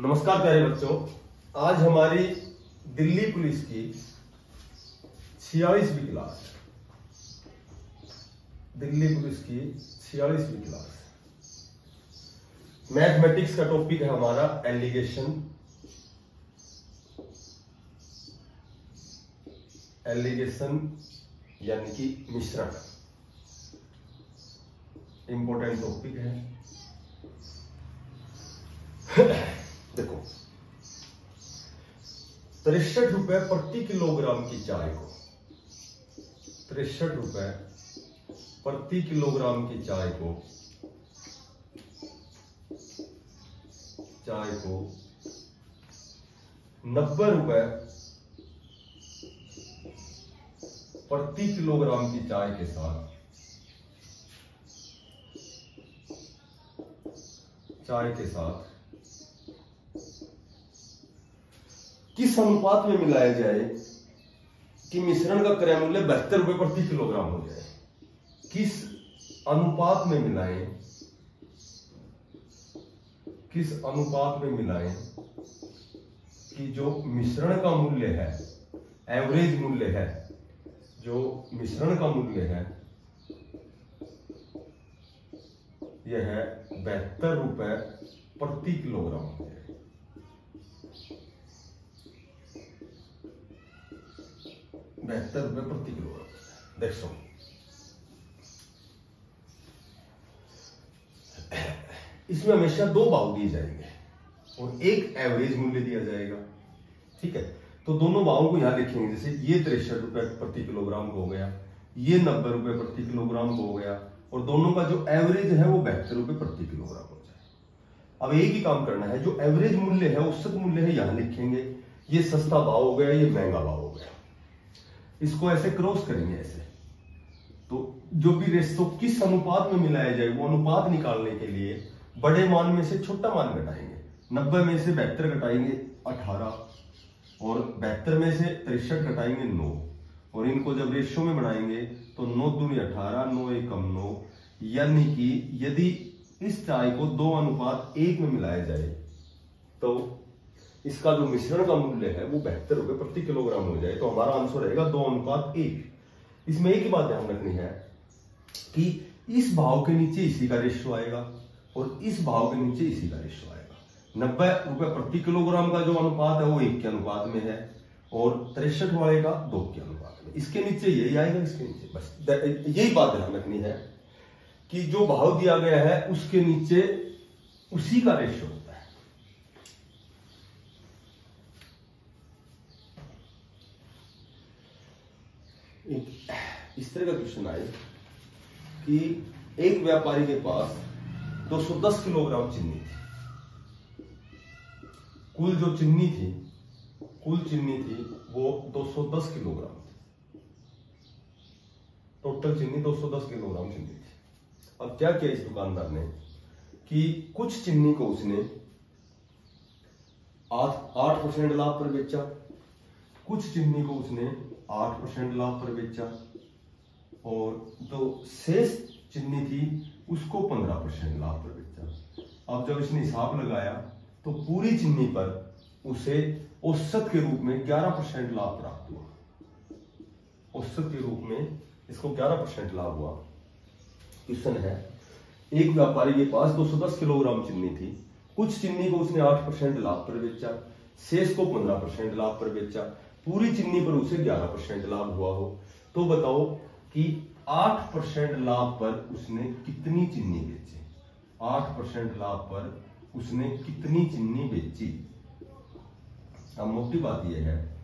नमस्कार प्यारे बच्चों, आज हमारी दिल्ली पुलिस की छियालीसवीं क्लास दिल्ली पुलिस की छियालीसवीं क्लास मैथमेटिक्स का टॉपिक है हमारा एलिगेशन। एलिगेशन यानी कि मिश्रण। इंपॉर्टेंट टॉपिक है। देखो, तिरसठ रुपए प्रति किलोग्राम की चाय को, तिरसठ रुपए प्रति किलोग्राम की चाय को चाय को नब्बे रुपए प्रति किलोग्राम की चाय के साथ चाय के साथ किस अनुपात में मिलाया जाए कि मिश्रण का क्रय मूल्य बहत्तर रुपए प्रति किलोग्राम हो जाए? किस अनुपात में मिलाएँ? किस अनुपात में मिलाएँ कि जो मिश्रण का मूल्य है, एवरेज मूल्य है, जो मिश्रण का मूल्य है, यह है बहत्तर रुपए प्रति किलोग्राम हो जाए बहत्तर रुपए प्रति किलोग्राम देखो इसमें हमेशा दो भाव दिए जाएँगे और एक एवरेज मूल्य दिया जाएगा। ठीक है? तो दोनों भावों को यहाँ देखेंगे। जैसे ये तिरसठ रुपए प्रति किलोग्राम हो गया, ये नब्बे रुपए प्रति किलोग्राम हो गया, और दोनों का जो एवरेज है वो बहत्तर रुपए प्रति किलोग्राम हो जाए। अब एक ही काम करना है, जो एवरेज मूल्य है, औसत मूल्य है, यहाँ लिखेंगे, ये सस्ता भाव हो गया, ये महँगा भाव हो गया। इसको ऐसे क्रॉस करेंगे ऐसे। तो जो भी रेशो किस अनुपात में मिलाया जाए, वो अनुपात निकालने के लिए बड़े मान में से छोटा मान घटाएँगे। नब्बे में से बहत्तर घटाएँगे अठारह, और बहत्तर में से तिरसठ घटाएँगे नौ। और इनको जब रेशो में बढ़ाएँगे तो नौ दूनी अठारह, नौ एकम नौ। यानी कि यदि इस चाय को दो अनुपात एक में मिलाया जाए तो इसका जो मिश्रण का मूल्य है, वो बहत्तर रुपए प्रति किलोग्राम हो जाए तो हमारा आंसर रहेगा दो अनुपात एक। इसमें एक ही बात ध्यान रखनी है कि इस भाव के नीचे इसी का रेशो आएगा और इस भाव के नीचे इसी का रेशो आएगा। नब्बे रुपए प्रति किलोग्राम का जो अनुपात है, वो एक के अनुपात में है और तिरसठ का दो के अनुपात में। इसके नीचे यही आएगा, इसके नीचे। बस यही बात ध्यान रखनी है कि जो भाव दिया गया है, उसके नीचे उसी का रेशो होता है इस तरह का क्वेश्चन आए कि एक व्यापारी के पास 210 किलोग्राम चीनी थी। कुल जो चीनी थी, कुल चीनी थी, वो 210 किलोग्राम थी। टोटल चीनी 210 किलोग्राम चीनी थी। अब क्या किया इस दुकानदार ने कि कुछ चीनी को उसने आठ परसेंट लाभ पर बेचा, कुछ चीनी को उसने आठ परसेंट लाभ पर बेचा और जो शेष चीनी थी, उसको पंद्रह परसेंट लाभ पर बेचा अब जब इसने हिसाब लगाया तो पूरी चीनी पर उसे औसत के रूप में ग्यारह परसेंट लाभ प्राप्त हुआ। औसत के रूप में इसको ग्यारह परसेंट लाभ हुआ। क्वेश्चन है, एक व्यापारी के पास 210 किलोग्राम चीनी थी। कुछ चीनी को उसने 8 परसेंट लाभ पर बेचा, शेष को 15 परसेंट लाभ पर बेचा। पूरी चीनी पर उसे 11 परसेंट लाभ हुआ हो। तो बताओ कि 8 परसेंट लाभ पर उसने कितनी चीनी बेची? 8 परसेंट लाभ पर उसने कितनी चीनी बेची? अब मोटी बात यह है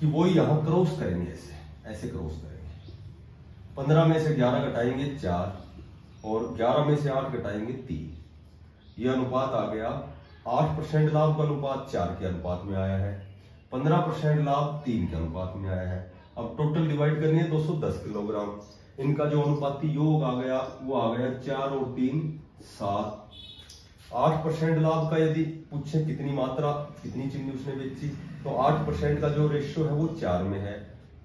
कि वो यहाँ क्रॉस करेंगे ऐसे ऐसे क्रॉस करेंगे। पंद्रह में से ग्यारह घटाएँगे चार और ग्यारह में से आठ घटाएँगे तीन। यह अनुपात आ गया। आठ परसेंट लाभ का अनुपात चार के अनुपात में आया है। पंद्रह परसेंट लाभ तीन के अनुपात में आया है। अब टोटल डिवाइड करनी है 210 किलोग्राम इनका जो अनुपाती योग आ गया, वो आ गया चार और तीन, सात। आठ परसेंट लाभ का यदि पूछे कितनी मात्रा, कितनी चीनी उसने बेची तो आठ परसेंट का जो रेशियो है वो चार में है।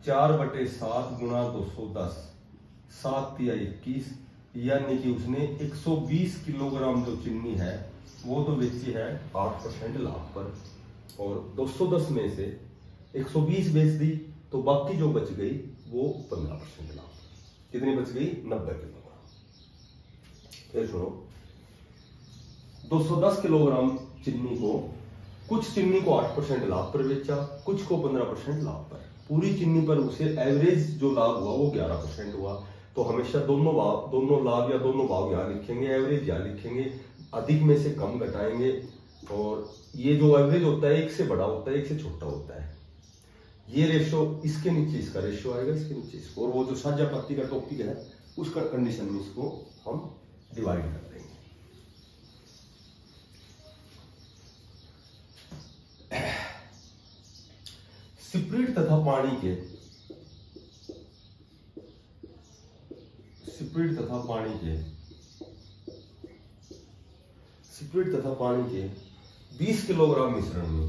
चार बटे सात गुना दो सौ दस। सात या इक्कीस, यानी कि उसने 120 किलोग्राम जो चीनी है, वो तो बेची है आठ परसेंट लाभ पर। और 210 में से 120 बेच दी तो बाकी जो बच गई, वो 15 परसेंट लाभ कितनी बच गई? 90 किलोग्राम फिर सुनो। 210 किलोग्राम चीनी को, कुछ चीनी को 8 परसेंट लाभ पर बेचा, कुछ को 15 परसेंट लाभ पर। पूरी चीनी पर उसे एवरेज जो लाभ हुआ, वो 11 परसेंट हुआ। तो हमेशा दोनों भाव दोनों लाभ या दोनों भाव यहाँ लिखेंगे एवरेज यहाँ लिखेंगे। अधिक में से कम घटाएँगे। और ये जो एवरेज होता है, एक से बड़ा होता है, एक से छोटा होता है। ये रेशो इसके नीचे, इसका रेशो आएगा इसके नीचे, इसको। और वो जो साझा पत्ती का टॉपिक है, उसका कंडीशन में इसको हम डिवाइड कर देंगे। स्प्रिट तथा पानी के स्प्रिट तथा पानी के स्प्रिट तथा पानी के 20 किलोग्राम मिश्रण में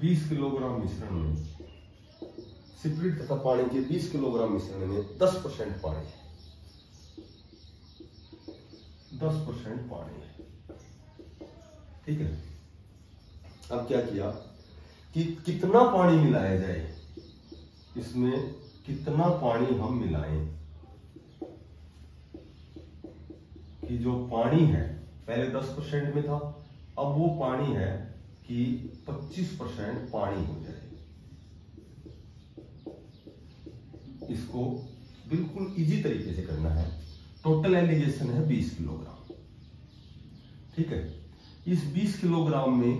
20 किलोग्राम मिश्रण में, स्प्रिट तथा पानी के 20 किलोग्राम मिश्रण में 10 परसेंट पानी 10 परसेंट पानी है। ठीक है? अब क्या किया? कि कितना पानी मिलाया जाए? इसमें कितना पानी हम मिलाएँ? कि जो पानी है, पहले 10 परसेंट में था, अब वो पानी है कि 25 परसेंट पानी हो जाए। इसको बिल्कुल इजी तरीके से करना है। टोटल एलिगेशन है 20 किलोग्राम। ठीक है? इस 20 किलोग्राम में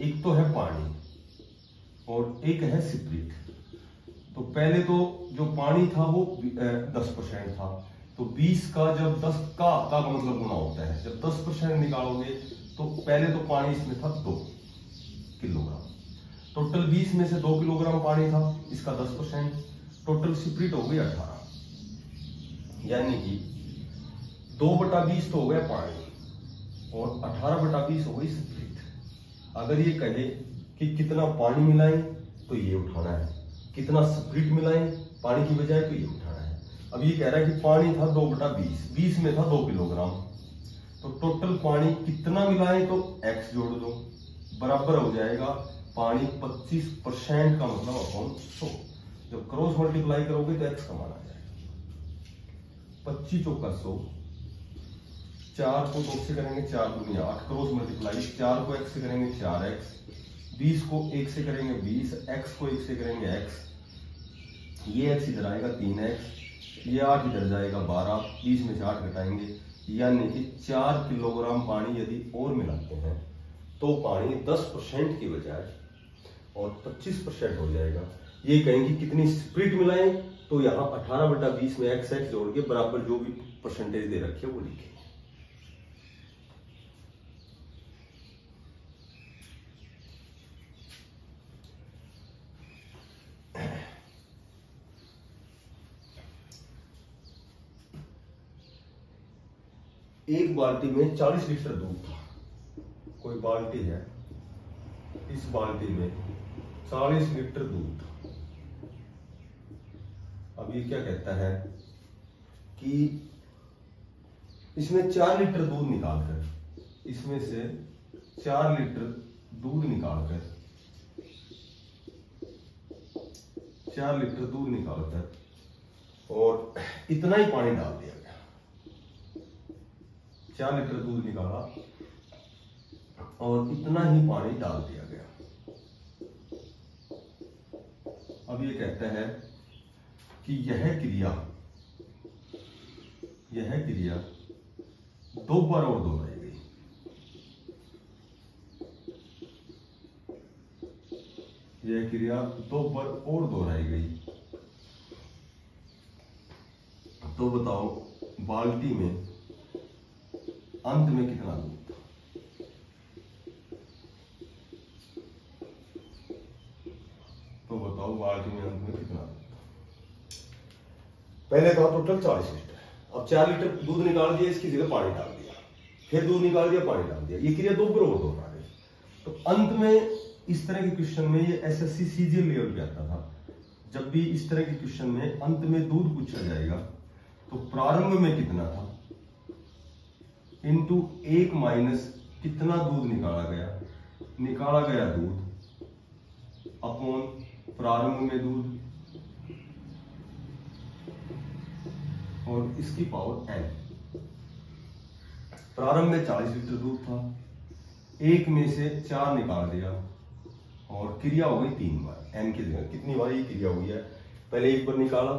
एक तो है पानी और एक है सिप्रिट तो पहले तो जो पानी था वो दस परसेंट था। तो 20 का जब 10 का का मतलब गुना होता है। जब 10 परसेंट निकालोगे तो पहले तो पानी इसमें था दो। किलोग्राम। टोटल 20 में से दो किलोग्राम पानी था, इसका 10 परसेंट टोटल सिप्रिट हो गई अठारह। यानी कि दो बटा बीस तो हो गया पानी, और अठारह बटा बीस हो गई सिप्रिट अगर ये कहे कि कितना पानी मिलाएँ तो ये उठाना है। कितना स्प्रिट मिलाएँ, पानी की बजाय तो ये उठाना है। अब ये कह रहा है कि पानी था दो बटा बीस। बीस में था दो किलोग्राम। तो टोटल पानी कितना मिलाएँ तो एक्स जोड़ दो। बराबर हो जाएगा, पानी 25 परसेंट का मतलब अपॉन सौ। जब क्रॉस मल्टीप्लाई करोगे तो एक्स का मान आ जाएगा। पच्चीस चौका सौ, चार को दो से करेंगे चार दुनिया आठ। क्रॉस मल्टीप्लाई चार को एक्स से करेंगे चार एक्स बीस को एक से करेंगे बीस एक्स को एक से करेंगे एक्स ये एक्स इधर आएगा तीन एक्स ये आठ इधर जाएगा बारह, बीस में से आठ घटाएँगे। यानी कि चार किलोग्राम पानी यदि और मिलाते हैं तो पानी दस परसेंट की बजाय और पच्चीस परसेंट हो जाएगा। ये कहेंगे कितनी स्प्रिट मिलाएँ तो यहाँ अठारह बटा बीस में एक्स एक्स जोड़ के बराबर जो भी परसेंटेज दे रखे वो लिखे। एक बाल्टी में 40 लीटर दूध था। कोई बाल्टी है, इस बाल्टी में 40 लीटर दूध। अब ये क्या कहता है कि इसमें चार लीटर दूध निकालकर, इसमें से चार लीटर दूध निकालकर, चार लीटर दूध निकालकर और इतना ही पानी डाल दिया गया। चार लीटर दूध निकाला और इतना ही पानी डाल दिया गया। अब ये कहता है कि यह क्रिया यह क्रिया दो बार और दोहराई गई। यह क्रिया दो बार और दोहराई गई। तो बताओ, बाल्टी में, अंत में कितना दूध था तो बताओ बाल्टी में अंत में कितना पहले था टोटल चालीस लीटर। अब चार लीटर दूध निकाल दिया, इसकी जगह पानी डाल दिया। फिर दूध निकाल दिया, पानी डाल दिया। ये क्रिया दो बरोबर दोहरा गई तो अंत में इस तरह के क्वेश्चन में ये S S C CGL level पे आता था। जब भी इस तरह के क्वेश्चन में अंत में दूध पूछा जाएगा तो प्रारंभ में कितना था? इंटू एक माइनस कितना दूध निकाला गया? निकाला गया दूध अपॉन प्रारंभ में दूध और इसकी पावर एन प्रारंभ में 40 लीटर दूध था। एक में से चार निकाल दिया और क्रिया हो गई तीन बार। एन की जगह। कितनी बार ये क्रिया हुई है? पहले एक बार निकाला,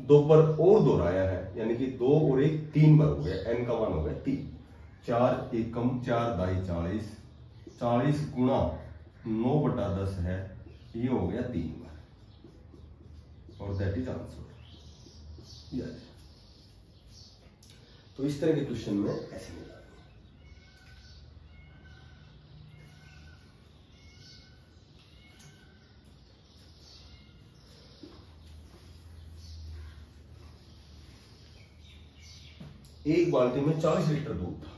दो पर और दोहराया है, यानी कि दो और एक तीन बार हो गया। एन का मान हो गया तीन। चार एकम, चार दाई चालीस। चालीस गुणा नौ बटा दस है, ये हो गया तीन। और दैट इज़ आंसर तो इस तरह के क्वेश्चन में ऐसे मिला एक बाल्टी में चालीस लीटर दूध था।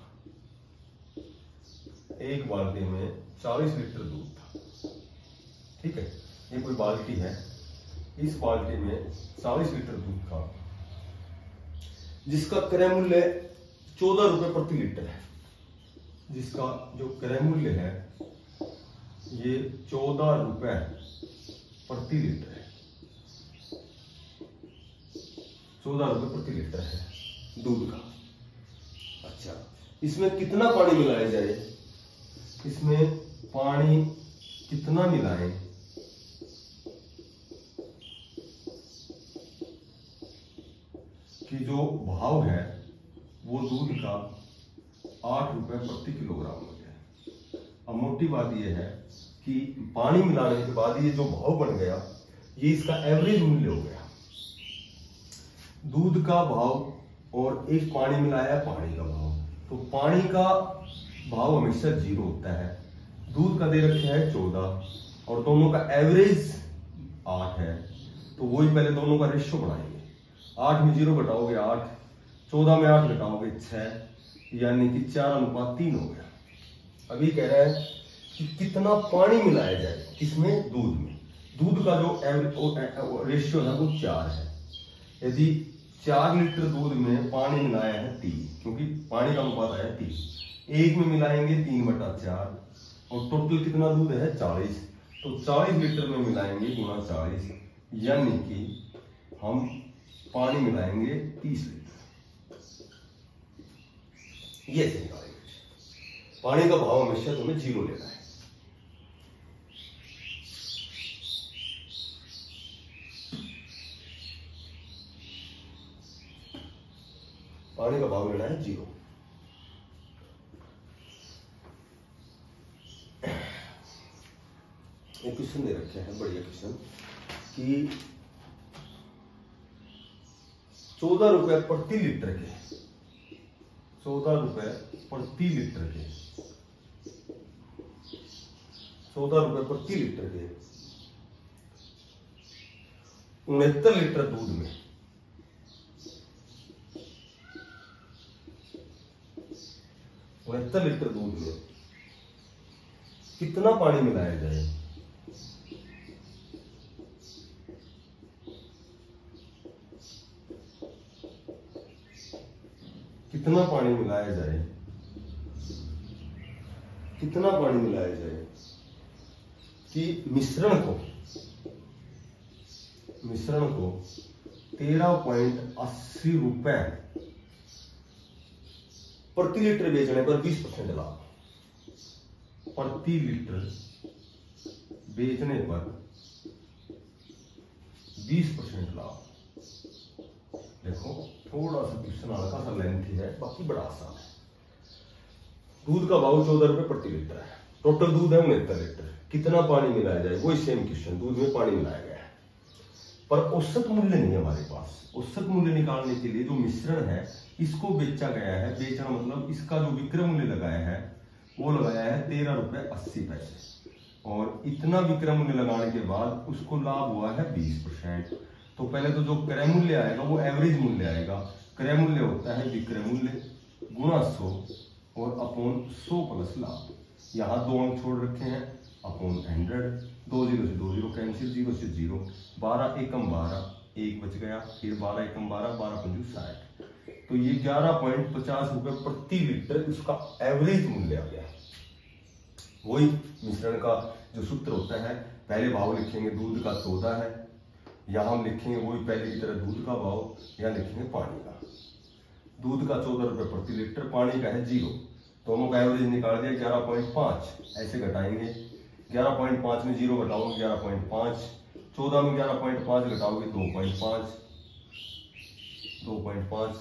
एक बाल्टी में चालीस लीटर दूध था। ठीक है? ये कोई बाल्टी है? इस बाल्टी में चालीस लीटर दूध था जिसका क्रय मूल्य चौदह रुपए प्रति लीटर है। जिसका जो क्रय मूल्य है, ये चौदह रुपए प्रति लीटर है। चौदह रुपए प्रति लीटर है दूध का। अच्छा इसमें कितना पानी मिलाया जाए? इसमें पानी कितना मिलाएँ? कि जो भाव है, वो दूध का आठ रुपए प्रति किलोग्राम हो गया अब मोटी बात यह है कि पानी मिलाने के बाद ये जो भाव बन गया, ये इसका एवरेज मूल्य हो गया। दूध का भाव और एक पानी मिलाया पानी का भाव। तो पानी का भाव हमेशा ज़ीरो होता है। दूध का दे रखे है चौदह और दोनों का एवरेज आठ है। तो वही पहले दोनों का रेशो बनाएँगे आठ में ज़ीरो घटाओगे आठ, चौदह में आठ घटाओगे छह, यानी कि चार अनुपात तीन हो गया। अभी कह रहा है कि कितना पानी मिलाया जाए, किसमें? दूध में। दूध का जो रेशियो है, वो चार है। यदि चार लीटर दूध में पानी मिलाया है तीन, क्योंकि पानी का अनुपात आया तीन, एक में मिलाएँगे तीन बटा चार, और टोटल कितना दूध है? चालीस। तो चालीस लीटर में मिलाएँगे गुना चालीस, यानी कि हम पानी मिलाएँगे तीस लीटर। ये पानी का भाव हमेशा तुम्हें ज़ीरो लेना है। पानी का भाव लेना है ज़ीरो। क्वेश्चन दे रखे हैं, बढ़िया क्वेश्चन, कि चौदह रुपए प्रति लीटर के। चौदह रुपए प्रति लीटर के। चौदह रुपए प्रति लीटर के। उनहत्तर लीटर दूध में। उनहत्तर लीटर दूध में कितना पानी मिलाया जाए? कितना पानी मिलाया जाए? कितना पानी मिलाया जाए? कि मिश्रण को मिश्रण को तेरह पॉइंट अस्सी रुपए प्रति लीटर बेचने पर बीस परसेंट लाभ। प्रति लीटर बेचने पर बीस परसेंट लाभ। देखो थोड़ा सा क्वेश्चन हल्का सा लेंथी है, बाकी बड़ा आसान है। दूध का भाव चौदह रुपए प्रति लीटर है। टोटल दूध है उनहत्तर लीटर। कितना पानी मिलाया जाए, वही सेम क्वेश्चन दूध में पानी मिलाया गया है। पर औसत मूल्य नहीं है हमारे पास। औसत मूल्य निकालने के लिए जो मिश्रण है, इसको बेचा गया है, बेचना मतलब इसका जो विक्रय मूल्य लगाया है, वो लगाया है तेरह रुपए अस्सी पैसे। और इतना विक्रय मूल्य लगाने के बाद उसको लाभ हुआ है बीस परसेंट। तो पहले तो जो क्रय मूल्य आएगा वो एवरेज मूल्य आएगा। क्रय मूल्य होता है विक्रय मूल्य गुणा सौ और अपॉन सौ प्लस लाभ। यहाँ दो अंक छोड़ रखे हैं, अपॉन हंड्रेड दो ज़ीरो से दो ज़ीरो कैंसिल ज़ीरो से ज़ीरो। बारह एकम बारह, एक बच गया, फिर बारह एकम बारह बारह पंजू साठ। तो ये ग्यारह पॉइंट पचास रुपए प्रति लीटर उसका एवरेज मूल्य आ गया। वही मिश्रण का जो सूत्र होता है, पहले भाव लिखेंगे, दूध का चौदह है। यहाँ हम लिखेंगे वही पहले की तरह दूध का भाव, यहाँ लिखेंगे पानी का। दूध का चौदह रुपए प्रति लीटर, पानी का है ज़ीरो। दोनों का एवरेज निकाल दिया, ग्यारह पॉइंट पाँच, ऐसे घटाएँगे। ग्यारह पॉइंट पाँच में ज़ीरो घटाओगे, ग्यारह पॉइंट पाँच। चौदह में ग्यारह पॉइंट पाँच घटाओगे, दो पॉइंट पाँच। दो पॉइंट पाँच।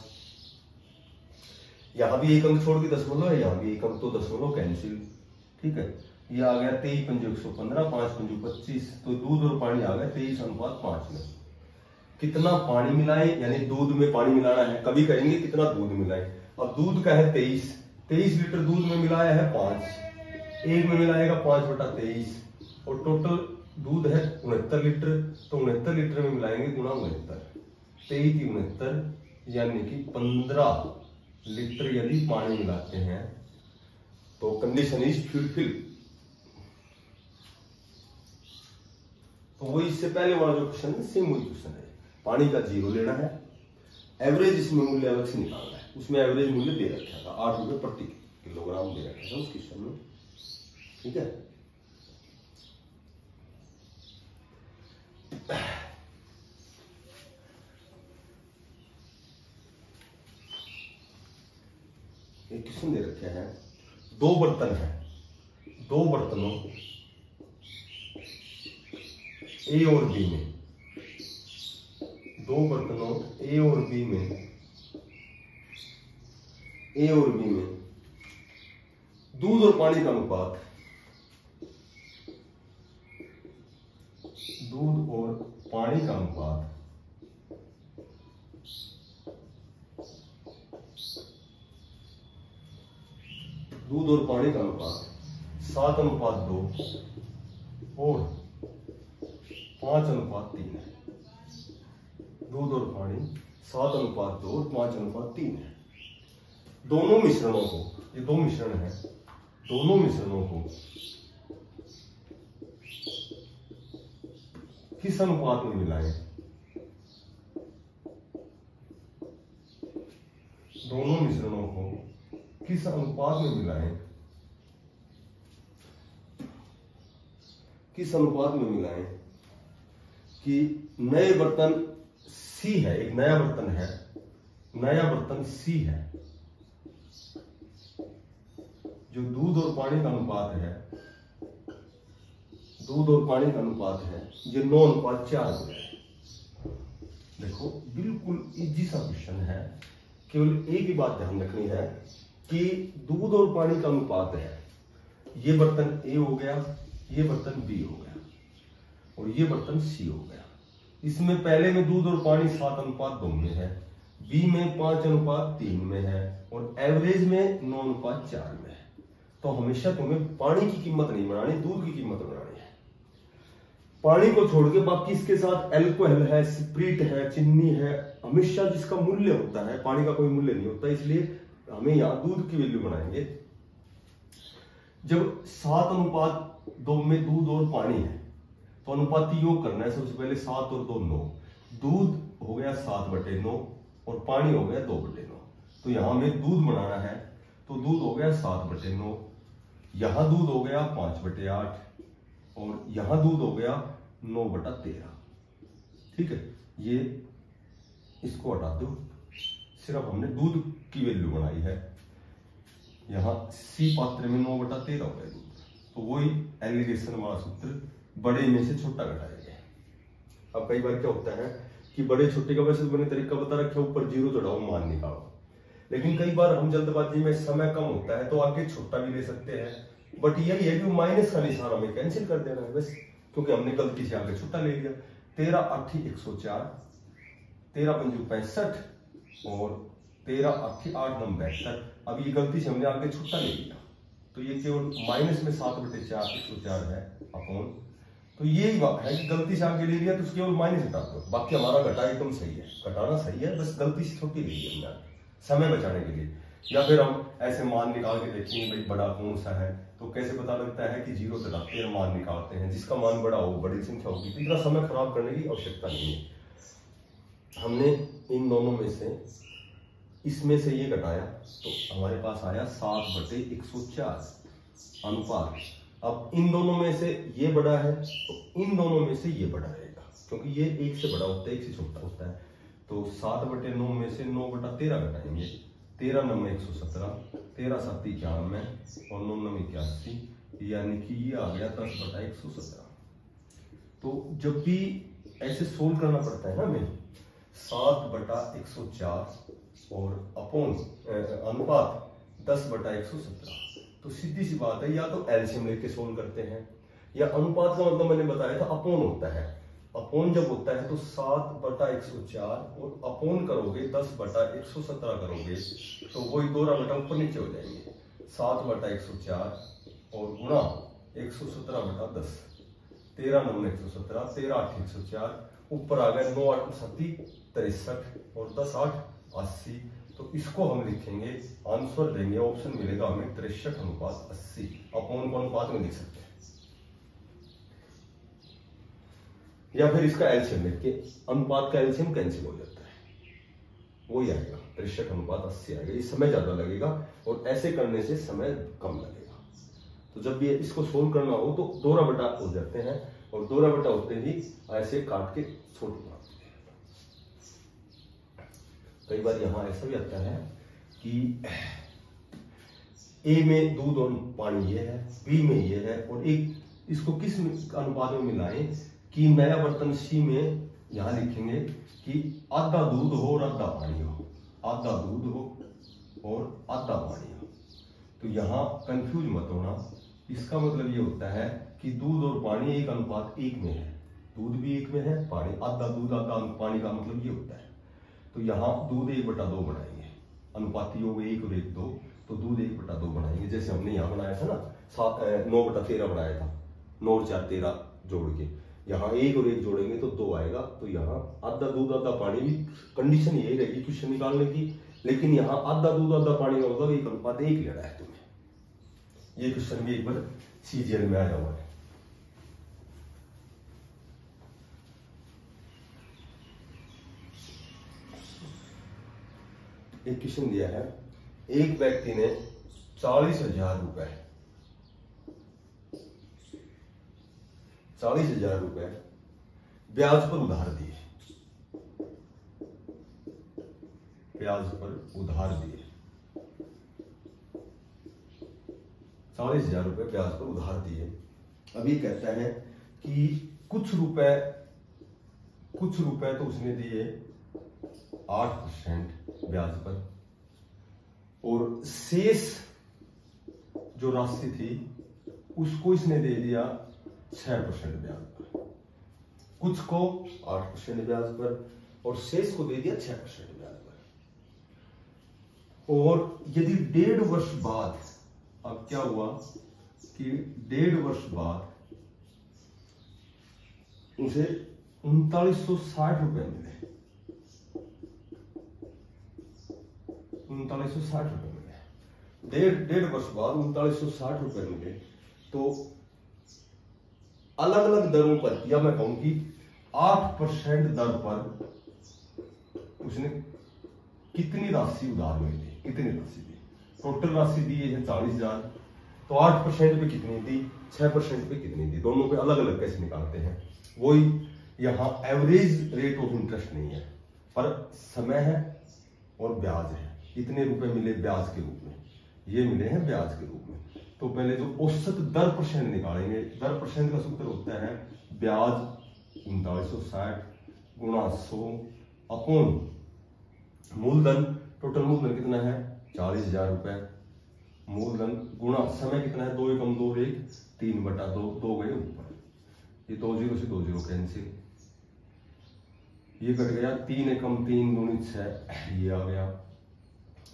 यहाँ भी एक अंक छोड़ के दशमलव है यहाँ भी एक अंक तो दशमलव कैंसिल ठीक है? ये आ गया तेईस पंजो एक सौ पंद्रह, पाँच पंजो पच्चीस। तो दूध और पानी आ गया तेईस अनुपात पाँच में। कितना पानी मिलाए? यानी दूध में पानी मिलाना है। कभी कहेंगे कितना दूध मिलाए? अब दूध का है तेईस। तेईस लीटर दूध में मिलाया है पाँच। एक में मिलाएगा पाँच बटा तेईस। और टोटल दूध है उनहत्तर लीटर। तो उनहत्तर लीटर में मिलाएँगे गुना उनहत्तर। तेईस उनहत्तर, यानी कि पंद्रह लीटर यदि पानी मिलाते हैं तो कंडीशन इज़ फुलफिल तो वही इससे पहले वाला जो क्वेश्चन है सेम वही क्वेश्चन है। पानी का ज़ीरो लेना है एवरेज इसमें मूल्य अलग से निकालना है। उसमें एवरेज मूल्य दे रखा था, आठ रुपए प्रति किलोग्राम दे रखा था उस क्वेश्चन में। ठीक है? एक क्वेश्चन दे रखे हैं। दो बर्तन है। दो बर्तनों ए और बी में। दो बर्तनों, ए और बी में। ए और बी में। दूध और पानी का अनुपात। दूध और पानी का अनुपात। दूध और पानी का अनुपात। सात अनुपात दो और पाँच अनुपात तीन है। दूध और पानी सात अनुपात दो और पाँच अनुपात तीन है। दोनों मिश्रणों को, ये दो मिश्रण है, दोनों मिश्रणों को किस अनुपात में मिलाएँ? दोनों मिश्रणों को किस अनुपात में मिलाएँ? किस अनुपात में मिलाएँ? कि नए बर्तन सी है, एक नया बर्तन है, नया बर्तन सी है। जो दूध और पानी का अनुपात है, दूध और पानी का अनुपात है, ये नौ अनुपात चार हो गया देखो, बिल्कुल इजी सा क्वेश्चन है। केवल एक ही बात ध्यान रखनी है कि दूध और पानी का अनुपात है, ये बर्तन ए हो गया, ये बर्तन बी हो गया। और ये बर्तन सी हो गया। इसमें पहले में दूध और पानी सात अनुपात दो में है बी में पाँच अनुपात तीन में है और एवरेज में नौ अनुपात चार में है। तो हमेशा तुम्हें पानी की कीमत नहीं बनानी, दूध की कीमत बनानी है। पानी को छोड़ के बाकी इसके साथ एल्कोहल है स्प्रिट है चिन्नी है, हमेशा जिसका मूल्य होता है, पानी का कोई मूल्य नहीं होता, इसलिए हमें यहाँ दूध की वैल्यू बनाएँगे। जब सात अनुपात दो में दूध और पानी है तो अनुपाती योग करना है, सबसे पहले सात और दो नौ। दूध हो गया सात बटे नौ और पानी हो गया दो बटे नौ। तो यहाँ हमें दूध बनाना है तो दूध हो गया सात बटे नौ। यहाँ दूध हो गया पाँच बटे आठ और यहाँ दूध हो गया नौ बटा तेरह। ठीक है, ये इसको हटा दो। सिर्फ़ हमने दूध की वैल्यू बनाई है। यहाँ सी पात्र में नौ बटा तेरह हो गया दूध। तो वही एलिगेशन वाला सूत्र बड़े में से छोटा घटाएँगे अब कई बार क्या होता है कि बड़े छोटे का वैसे बने तरीका बता रखे ऊपर ज़ीरो चढ़ाओ मान निकालो लेकिन कई बार हम जल्दबाजी में समय कम होता है तो आगे छोटा भी ले सकते हैं। बट यही है कि माइनस का निशान हमें कैंसिल कर देना है बस, क्योंकि हमने गलती से आगे छोटा ले लिया। तेरह अठी एक सौ चार, तेरह पंजू पैंसठ और तेरह अठी आठ नम बैसठ अब ये गलती से हमने आगे छोटा ले लिया। तो ये केवल माइनस में सात बटे चार एक सौ चार है अपॉन तो यही बात है कि गलती से आगे ले लिया तो उसके केवल माइनस हटा दो बाकी हमारा घटा एकदम सही है। घटाना सही है, बस गलती से छोटी ले ली हमने समय बचाने के लिए। या फिर हम ऐसे मान निकाल के देखेंगे भाई बड़ा कौन सा है तो कैसे पता लगता है कि ज़ीरो से लाते हैं मान निकालते हैं? जिसका मान बड़ा हो, बड़ी संख्या होगी तो इतना समय खराब करने की आवश्यकता नहीं है। हमने इन दोनों में से, इसमें से ये घटाया तो हमारे पास आया सात बटे एक सौ चार अनुपात। अब इन दोनों में से ये बड़ा है तो इन दोनों में से ये बड़ा रहेगा। क्योंकि ये एक से बड़ा होता है, एक से छोटा होता है। तो सात बटे नौ में से नौ बटा तेरह घटाएँगे। तेरह नंबर एक सौ सत्रह, तेरह सात इक्यानवे और नौ नौ इक्यासी, यानी कि ये आ गया दस बटा एक सौ सत्रह। तो जब भी ऐसे सोल्व करना पड़ता है ना हमें, सात बटा एक सौ चार और अपोन अनुपात दस बटा एक सौ सत्रह। तो सीधी सी बात है, या तो एल्शियम लेके सोल्व करते हैं, या अनुपात का मतलब मैंने बताया था, अपोन होता है। अपोन जब होता है तो सात बटा एक सौ चार, और अपोन करोगे, दस बटा एक सौ सत्रह करोगे तो वही दो बटा ऊपर नीचे हो जाएँगे। सात बटा एक सौ चार, और गुणा एक सौ सत्रह बटा दस। तेरह नंबर एक सौ सत्रह, तेरह आठ एक सौ चार, ऊपर आ गए नौ आठ सत्ती तिरसठ, और दस आठ अस्सी तो इसको हम लिखेंगे, आंसर देंगे ऑप्शन मिलेगा हमें तिरसठ अनुपात अस्सी। अपोन को अनुपात में लिख सकते हैं? या फिर इसका एल्शियम लिख के, अनुपात का एल्शियम कैंसिल हो जाता है। वही आएगा त्रिशक अनुपात अस्सी आएगा। ये समय ज़्यादा लगेगा और ऐसे करने से समय कम लगेगा। तो जब ये इसको सोल्व करना हो तो दोरा बटा हो जाते हैं और दोरा बटा होते ही ऐसे काट के छोड़ कई बार यहाँ ऐसा भी आता है कि ए में दूध और पानी ये है, बी में ये है, और एक इसको किस अनुपात में मिलाएँ कि नया बर्तन सी में यहाँ लिखेंगे कि आधा दूध हो और आधा पानी हो, आधा दूध हो और आधा पानी हो। तो यहाँ कंफ्यूज मत होना। इसका मतलब ये होता है कि दूध और पानी एक अनुपात एक में है। दूध भी एक में है, पानी आधा दूध आधा पानी का मतलब ये होता है। तो यहाँ दूध एक बटा दो बनाएँगे अनुपाती हो एक और एक दो तो दूध एक बटा दो बनाएँगे जैसे हमने यहाँ बनाया था ना, सात नौ बटा तेरह बनाया था। नौ चार, तेरह जोड़ के। यहाँ एक और एक जोड़ेंगे तो दो आएगा। तो यहाँ आधा दूध, आधा पानी भी कंडीशन यही रहेगी क्वेश्चन निकालने की। लेकिन यहाँ आधा दूध, आधा पानी का मतलब एक अनुपात एक लेना है तुम्हें। ये क्वेश्चन भी एक बार सीजीएल में आया हुआ है एक क्वेश्चन दिया है। एक व्यक्ति ने चालीस हज़ार रुपए, चालीस हज़ार रुपए ब्याज पर उधार दिए। ब्याज पर उधार दिए। चालीस हज़ार रुपए ब्याज पर उधार दिए। अभी कहता है कि कुछ रुपए कुछ रुपए तो उसने दिए आठ परसेंट। ब्याज पर। और शेष जो राशि थी, उसको इसने दे दिया छह परसेंट ब्याज पर। कुछ को आठ परसेंट ब्याज पर और शेष को दे दिया छह परसेंट ब्याज पर। और यदि डेढ़ वर्ष बाद, अब क्या हुआ कि डेढ़ वर्ष बाद उसे उनतालीस सौ साठ रुपए मिले। उनतालीस सौ साठ रुपए मिले डेढ़ डेढ़ वर्ष बाद उनतालीस सौ साठ रुपए मिले। तो अलग अलग दरों पर या मैं कहूँ कि आठ परसेंट दर पर उसने कितनी राशि उधार में दी, कितनी राशि दी? टोटल राशि दी है चालीस हज़ार। तो आठ परसेंट पे कितनी दी? छह परसेंट पे कितनी दी? दोनों पे अलग अलग कैसे निकालते हैं। वही यहाँ एवरेज रेट ऑफ़ इंटरेस्ट नहीं है, पर समय है और ब्याज है। इतने रुपए मिले ब्याज के रूप में, ये मिले हैं ब्याज के रूप में। तो पहले जो औसत दर परसेंट निकालेंगे, दर परसेंट का सूत्र होता है ब्याज उनतालीस सौ साठ गुणा सौ अपोन मूलधन टोटल मूलधन कितना है? चालीस हज़ार रुपए। मूलधन गुणा समय कितना है? दो एकम दो एक, तीन बटा दो दो गए ऊपर। ये दो ज़ीरो से दो ज़ीरो कैंसिल। ये कट गया, तीन एकम तीन दूनी छह, ये आ गया।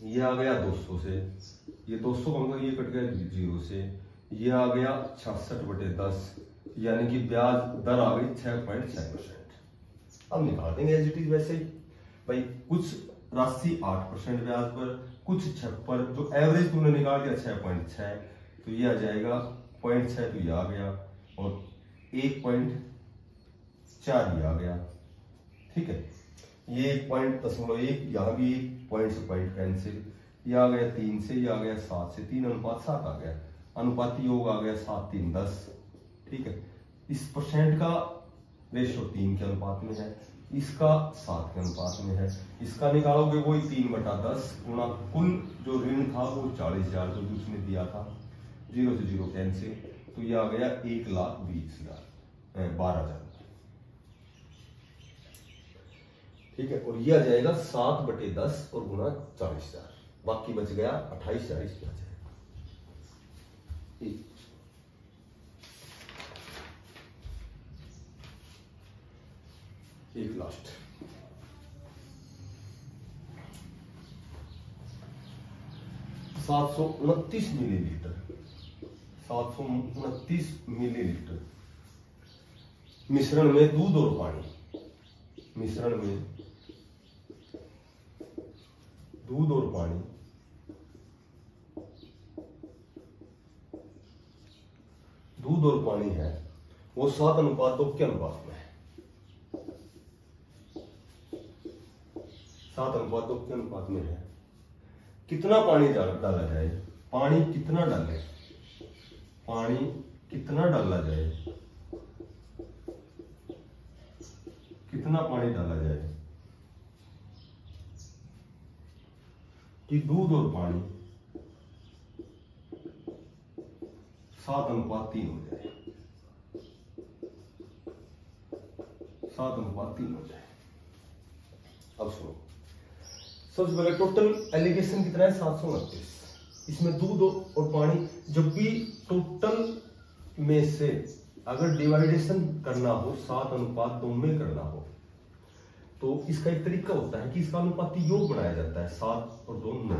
ये आ गया 200 से ये 200 का मतलब ये कट गया ज़ीरो से। ये आ गया छियासठ बटे दस, यानी कि ब्याज दर आ गई छह पॉइंट छह परसेंट। अब निकाल देंगे एज इट इज़ वैसे ही। भाई, कुछ राशि आठ परसेंट ब्याज पर, कुछ छप्पर जो एवरेज तुमने निकाल दिया छह पॉइंट छह तो ये आ जाएगा पॉइंट छह तो ये आ गया, और एक पॉइंट चार ये आ गया। ठीक है? ये एक पॉइंट दशमलव एक, यहाँ भी एक पॉइंट से पॉइंट कैंसिल ये आ गया तीन से, ये आ गया सात से, तीन अनुपात सात आ गया। अनुपाती योग आ गया सात, तीन, दस, ठीक है? इस परसेंट का रेशो तीन के अनुपात में है, इसका सात के अनुपात में है। इसका निकालोगे वही तीन बटा दस गुणा कुल जो ऋण था वो चालीस हज़ार जो उसने दिया था, ज़ीरो से ज़ीरो कैंसिल तो ये आ गया एक लाख बीस हज़ार बारह हज़ार। ठीक है? और ये आ जाएगा सात बटे दस और गुना चालीस हज़ार बाकी बच गया अट्ठाईस चालीस आ जाएगा एक लास्ट सात सौ उनतीस मिलीलीटर सात सौ उनतीस मिलीलीटर मिश्रण में दूध और पानी। मिश्रण में दूध और पानी। दूध और पानी है, वो सात अनुपात दो के अनुपात में है। सात अनुपात दो के अनुपात में है। कितना पानी डाला जाए, पानी कितना डाले, पानी कितना डाला जाए, कितना पानी डाला जाए कि दूध और पानी सात अनुपात तीन हो जाए। सात अनुपात तीन हो जाए। अब सुनो। सबसे पहले टोटल एलिगेशन कितना है? सात सौ उनतीस। इसमें दूध और पानी जब भी टोटल में से अगर डिवाइडेशन करना हो, सात अनुपात दो में करना हो तो इसका एक तरीका होता है कि इसका अनुपाती योग बनाया जाता है, सात और दो नौ।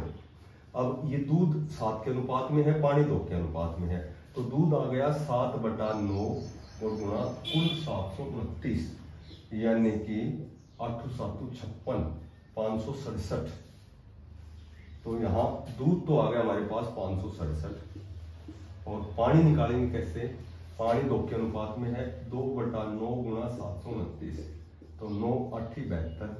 अब ये दूध सात के अनुपात में है, पानी दो के अनुपात में है। तो दूध आ गया सात बटा नौ और गुणा कुल सात सौ उनतीस, यानी कि आठ सात छप्पन, पाँच सौ सड़सठ। तो यहाँ दूध तो आ गया हमारे पास पाँच सौ सड़सठ। और पानी निकालेंगे कैसे? पानी दो के अनुपात में है, दो बटा नौ गुणा सात सौ उनतीस। तो नौ अठी बहत्तर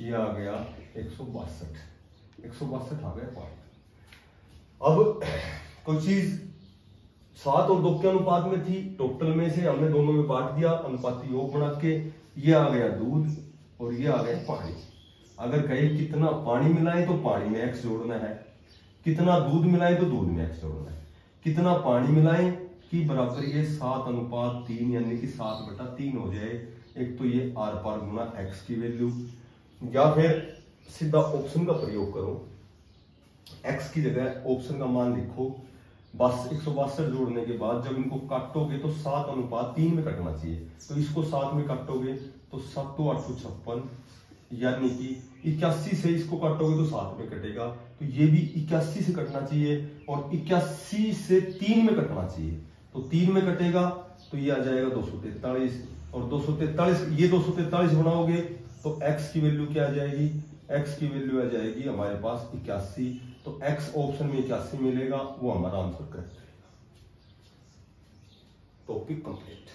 ये आ गया एक सौ बासठ। एक सौ बासठ आ गया पानी अब कोई चीज़ सात और दो के अनुपात में थी, टोटल में से हमने दोनों में बांट दिया, अनुपाती योग बना के। ये आ गया दूध और ये आ गया पानी। अगर कहे कितना पानी मिलाए तो पानी में एक्स जोड़ना है। कितना दूध मिलाए तो दूध में एक्स जोड़ना है। कितना पानी मिलाए कि बराबर ये सात अनुपात तीन, यानी कि सात बटा तीन हो जाए एक तो ये आर पार गुना एक्स की वैल्यू या फिर सीधा ऑप्शन का प्रयोग करो। एक्स की जगह ऑप्शन का मान लिखो। बस एक सौ बासठ जोड़ने के बाद जब इनको काटोगे तो सात अनुपात तीन में कटना चाहिए। तो इसको सात में काटोगे तो सत्तो आठ सौ छप्पन, यानी कि इक्यासी से इसको काटोगे तो सात में कटेगा। तो ये भी इक्यासी से कटना चाहिए और इक्यासी से तीन में कटना चाहिए। तो तीन में कटेगा तो ये आ जाएगा दो सौ तैतालीस। और दो सौ तैतालीस, ये दो सौ तैतालीस बनाओगे तो x की वैल्यू क्या आ जाएगी? X की वैल्यू आ जाएगी हमारे पास इक्यासी। तो x ऑप्शन में इक्यासी मिलेगा, वो हमारा आंसर करेक्ट टॉपिक कंप्लीट